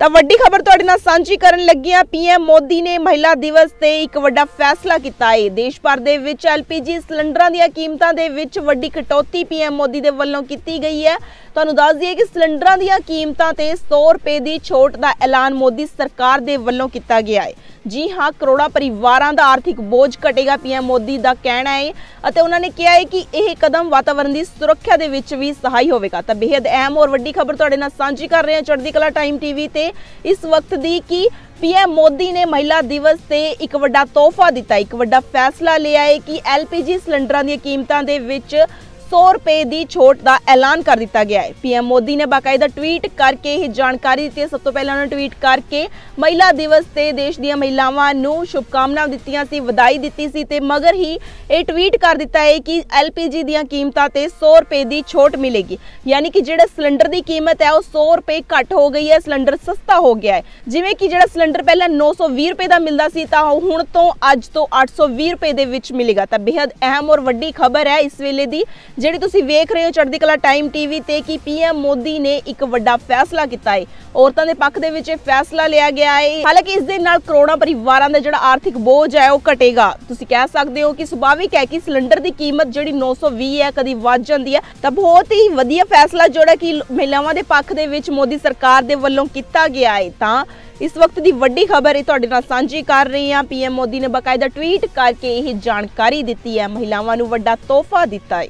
ਤਾਂ ਵੱਡੀ ਖਬਰ ਤੁਹਾਡੇ ਨਾਲ ਸਾਂਝੀ ਕਰਨ ਲੱਗਿਆ ਪੀਐਮ ਮੋਦੀ ਨੇ ਮਹਿਲਾ ਦਿਵਸ ਤੇ ਇੱਕ ਵੱਡਾ ਫੈਸਲਾ ਕੀਤਾ ਹੈ। ਦੇਸ਼ ਭਰ ਦੇ ਵਿੱਚ ਐਲਪੀਜੀ ਸਿਲੰਡਰਾਂ ਦੀਆਂ ਕੀਮਤਾਂ ਦੇ ਵਿੱਚ ਵੱਡੀ ਕਟੌਤੀ ਪੀਐਮ ਮੋਦੀ ਦੇ ਵੱਲੋਂ ਕੀਤੀ ਗਈ ਹੈ। ਤੁਹਾਨੂੰ ਦੱਸ ਦਈਏ ਕਿ ਸਿਲੰਡਰਾਂ ਦੀਆਂ ਕੀਮਤਾਂ ਤੇ 100 ਰੁਪਏ ਦੀ ਛੋਟ ਦਾ ਐਲਾਨ ਮੋਦੀ ਸਰਕਾਰ ਦੇ ਵੱਲੋਂ ਕੀਤਾ ਗਿਆ ਹੈ। ਜੀ ਹਾਂ, ਕਰੋੜਾਂ ਪਰਿਵਾਰਾਂ ਦਾ ਆਰਥਿਕ ਬੋਝ ਘਟੇਗਾ ਪੀਐਮ ਮੋਦੀ ਦਾ ਕਹਿਣਾ ਹੈ ਅਤੇ ਉਹਨਾਂ ਨੇ ਕਿਹਾ ਹੈ ਕਿ ਇਹ ਕਦਮ ਵਾਤਾਵਰਣ ਦੀ ਸੁਰੱਖਿਆ ਦੇ ਵਿੱਚ ਵੀ ਸਹਾਈ ਹੋਵੇਗਾ। ਤਾਂ ਬੇहद ਅਹਿਮ ਔਰ ਵੱਡੀ ਖਬਰ ਤੁਹਾਡੇ ਨਾਲ ਸਾਂਝੀ ਕਰ ਰਹੇ ਹਾਂ ਚੜ੍ਹਦੀ ਕਲਾ ਟਾਈਮ ਟੀਵੀ ਤੇ। ਇਸ ਵਕਤ ਦੀ ਕਿ ਪੀਐਮ ਮੋਦੀ ਨੇ ਮਹਿਲਾ ਦਿਵਸ ਤੇ ਇੱਕ ਵੱਡਾ ਤੋਹਫਾ ਦਿੱਤਾ, ਇੱਕ ਵੱਡਾ ਫੈਸਲਾ ਲਿਆ ਹੈ ਕਿ ਐਲਪੀਜੀ ਸਿਲੰਡਰਾਂ ਦੀਆਂ ਕੀਮਤਾਂ ਦੇ ਵਿੱਚ 100 ਰੁਪਏ ਦੀ ਛੋਟ ਦਾ ਐਲਾਨ ਕਰ ਦਿੱਤਾ ਗਿਆ ਹੈ। ਪੀਐਮ ਮੋਦੀ ਨੇ ਬਾਕਾਇਦਾ ਟਵੀਟ ਕਰਕੇ ਇਹ ਜਾਣਕਾਰੀ ਦਿੱਤੀ ਹੈ। ਸਭ ਤੋਂ ਪਹਿਲਾਂ ਉਹਨਾਂ ਟਵੀਟ ਕਰਕੇ ਮਹਿਲਾ ਦਿਵਸ ਤੇ ਦੇਸ਼ ਦੀਆਂ ਮਹਿਲਾਵਾਂ ਨੂੰ ਸ਼ੁਭਕਾਮਨਾਵਾਂ ਦਿੱਤੀਆਂ ਸੀ, ਵਧਾਈ ਦਿੱਤੀ ਸੀ ਤੇ ਮਗਰ ਹੀ ਇਹ ਟਵੀਟ ਕਰ ਦਿੱਤਾ ਹੈ ਕਿ ਐਲਪੀਜੀ ਦੀਆਂ ਕੀਮਤਾਂ ਤੇ 100 ਰੁਪਏ ਦੀ ਛੋਟ ਮਿਲੇਗੀ। ਯਾਨੀ ਕਿ ਜਿਹੜਾ ਸਿਲੰਡਰ ਦੀ ਕੀਮਤ ਹੈ, ਉਹ 100 ਰੁਪਏ ਘੱਟ ਹੋ ਗਈ ਹੈ, ਸਿਲੰਡਰ ਸਸਤਾ ਹੋ ਗਿਆ ਹੈ। ਜਿਵੇਂ ਕਿ ਜਿਹੜਾ ਸਿਲੰਡਰ ਪਹਿਲਾਂ 920 ਰੁਪਏ ਦਾ ਮਿਲਦਾ ਸੀ, ਤਾਂ ਉਹ ਹੁਣ ਤੋਂ ਅੱਜ ਤੋਂ 820 ਰੁਪਏ ਦੇ ਵਿੱਚ ਮਿਲੇਗਾ। ਤਾਂ ਬੇहद ਅਹਿਮ ਔਰ ਵੱਡੀ ਖਬਰ ਹੈ, ਇਸ ਵੇਲੇ ਦੀ ਜਿਹੜੀ ਤੁਸੀਂ ਵੇਖ ਰਹੇ ਹੋ ਚੜ੍ਹਦੀ ਕਲਾ ਟਾਈਮ ਟੀਵੀ ਤੇ ਕਿ ਪੀਐਮ ਮੋਦੀ ਨੇ ਇੱਕ ਵੱਡਾ ਫੈਸਲਾ ਕੀਤਾ ਹੈ ਔਰਤਾਂ ਦੇ ਪੱਖ ਦੇ ਵਿੱਚ ਇਹ ਫੈਸਲਾ ਲਿਆ ਗਿਆ ਹੈ ਹਾਲਾਂਕਿ ਇਸ ਦੇ ਨਾਲ ਕਰੋੜਾਂ ਪਰਿਵਾਰਾਂ ਦਾ ਜਿਹੜਾ ਆਰਥਿਕ ਬੋਝ ਹੈ ਉਹ ਘਟੇਗਾ। ਤੁਸੀਂ ਕਹਿ ਸਕਦੇ ਹੋ ਕਿ ਸੁਭਾਵਿਕ ਹੈ ਕਿ ਸਿਲੰਡਰ ਦੀ ਕੀਮਤ ਜਿਹੜੀ 920 ਹੈ, ਕਦੀ ਵੱਧ ਜਾਂਦੀ ਹੈ। ਤਾਂ ਬਹੁਤ ਹੀ ਵਧੀਆ ਫੈਸਲਾ ਜਿਹੜਾ ਕਿ ਮਹਿਲਾਵਾਂ ਦੇ ਪੱਖ ਦੇ ਵਿੱਚ ਮੋਦੀ ਸਰਕਾਰ ਦੇ ਵੱਲੋਂ ਕੀਤਾ ਗਿਆ ਹੈ ਤਾਂ ਇਸ ਵਕਤ ਦੀ ਵੱਡੀ ਖਬਰ ਇਹ ਤੁਹਾਡੇ ਨਾਲ ਸਾਂਝੀ ਕਰ ਰਹੀ ਹਾਂ। ਪੀਐਮ ਮੋਦੀ ਨੇ ਬਕਾਇਦਾ ਟਵੀਟ ਕਰਕੇ ਇਹ ਜਾਣਕਾਰੀ ਦਿੱਤੀ ਹੈ। ਮਹਿਲਾਵਾਂ ਨੂੰ ਵੱਡਾ ਤੋਹਫਾ ਦਿੱਤਾ ਹੈ